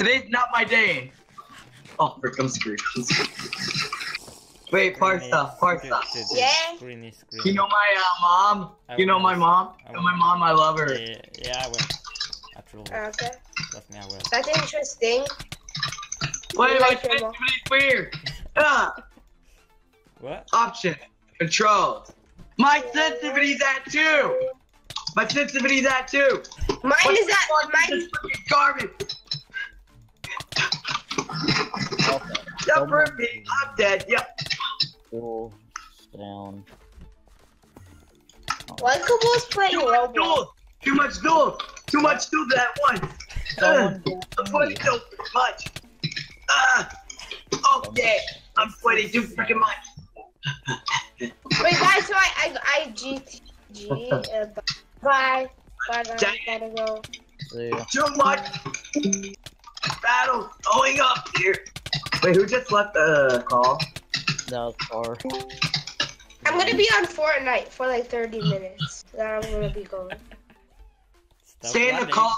Today's not my day. Oh, frick, I'm screwed. Wait, part stuff, part stuff. Yeah. Screeny, screeny. You know my uh, mom? You know my mom? You know my mom, I love her. Yeah, yeah, I will. Absolutely. Okay. Trust me, I will. That's interesting. Wait, my like your weird. Ah, What? option, controls. My sensitivity's at two. My sensitivity's at two. Mine What is that. Mine. is this fucking garbage. Okay. Stop for me. I'm dead. Yep. Go down. Why Kubo's playing Too much Roblox? duel. Too much duel. Too much duel to that one. Someone Uh, I'm sweating so much. Ah. Oh, yeah. I'm sweating too freaking much. Wait, guys, so I I I G G. Uh, bye. Bye. Bye. Dang. Gotta go. Too much. Battle going up here. Wait, who just left the call? Now car. I'm gonna be on Fortnite for like 30 minutes. Then I'm gonna be going. Stop Stay in the running. call.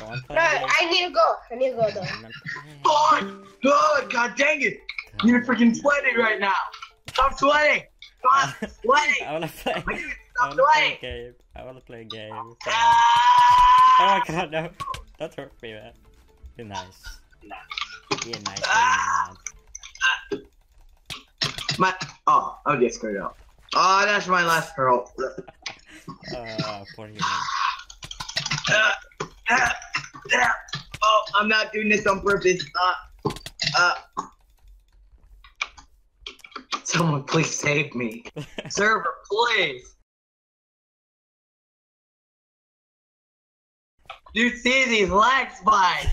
No. I need to go. I need to go though. On, Fuck! Oh, god dang it! You're freaking sweating right now. Stop sweating. Stop sweating. I wanna play. I I wanna play a game. I wanna play a game. Come on. Ah! Oh my god, no. Don't hurt me, man. Be nice. Be a nice Ah! man. My oh, I'll get screwed up. Oh, that's my last pearl. Oh, poor human. Uh, uh, uh, oh, I'm not doing this on purpose. Uh, uh. Someone please save me. Server, please. You see these lag spikes?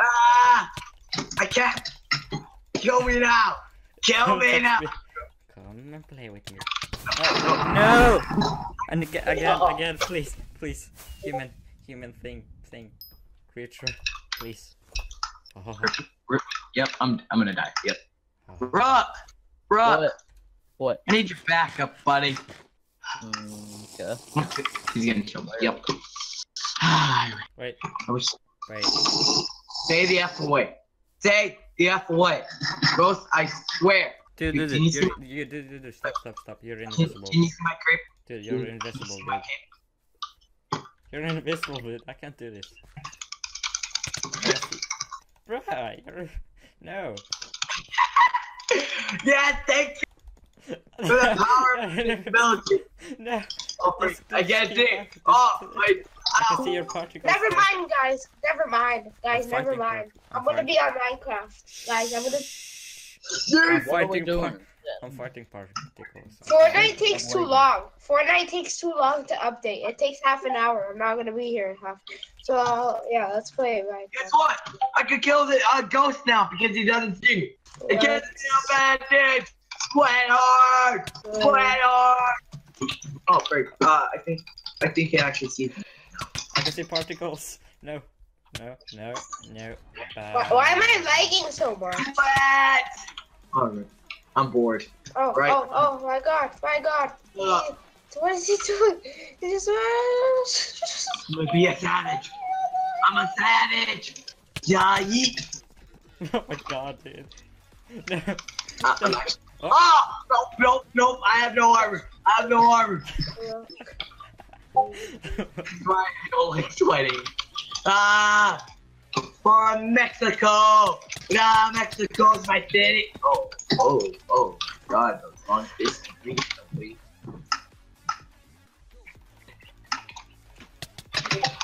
Ah! I can't. Kill me now. Kill me now. Come and play with you. Oh, no! And again, again, again, please, please. Human, human thing, thing. Creature, please. Oh, Yep, I'm I'm gonna die. Yep. oh. Bruh! Bruh! What? What? I need your backup, buddy. Mm, okay. He's getting killed. Yep. Wait, I wish. wait. Say the F away. Say the F away. Ghost, I swear. Dude, dude, dude, you you're, you, dude, dude, dude, stop, stop, stop. You're invisible. can you see my creep? Dude, you're you invisible, dude. You're invisible, dude. I can't do this. Bruh, you're... No. Yeah, thank you for the power of invisibility. No. Oh, I can't keep dig. Oh, wait. I can see your particles. Never there. mind, guys. Never mind, guys. I'm Never mind. I'm I'm gonna be on Minecraft, guys. I'm gonna. I'm What are we fighting doing? par- I'm fighting particles. Fortnite takes too long. Fortnite takes too long to update. It takes half an hour. I'm not gonna be here in half. So I'll, yeah, let's play it right. Guess what? I could kill the uh, ghost now because he doesn't see me. It gets me a bandage. Sweat hard. Sweat hard. Oh, great. Uh, I think I think he actually sees me. I can see particles. No. No, no, no. Why, why am I lagging so much? Sweat. Oh, I'm bored. Oh, Right. oh, oh my god, my god. Uh. What is he doing? He's I'm gonna be a savage. I'm a savage. Yeah, yeet. Oh my god, dude. No. Uh, I'm oh, nope, nope, nope. I have no armor. I have no armor. That's why I don't like sweating. Ah, for Mexico. Nah, Mexico's my city. Oh, oh, oh, God, those long distance reach.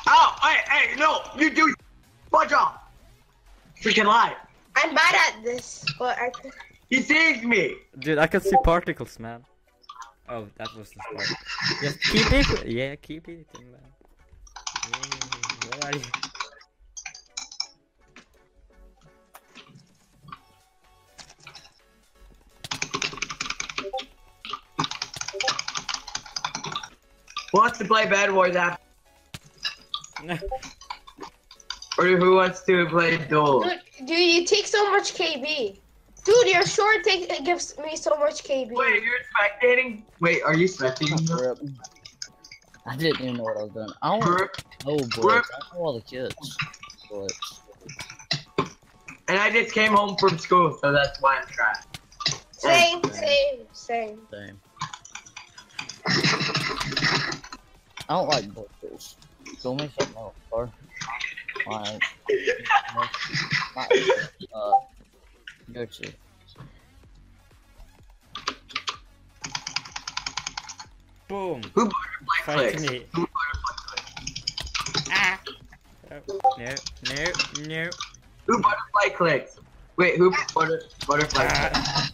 Oh, hey, hey, no, you do. Budge off. Freaking lie. I'm bad at this, but I. He sees me. Dude, I can see particles, man. Oh, that was the spark. Just keep it. Yeah, keep it, man. Yeah, where are you? Who wants to play Bed Wars after? Or who wants to play Duel? Dude, dude, you take so much KB. Dude, your short take gives me so much KB. Wait, you're spectating? Wait, are you spectating? I didn't even know what I was doing. I don't Brooke, know, boys. Rip. I know all the kids. bullets. And I just came home from school, so that's why I'm trash. Same, same, same. Same. I don't like bullets. Show me something else, or like, like, uh, go to. Boom. Who butterfly Fight clicks? me. Who butterfly clicks? Ah. Oh, no, no, no. Who butterfly clicks? Wait, who butter, butterfly clicks? Ah.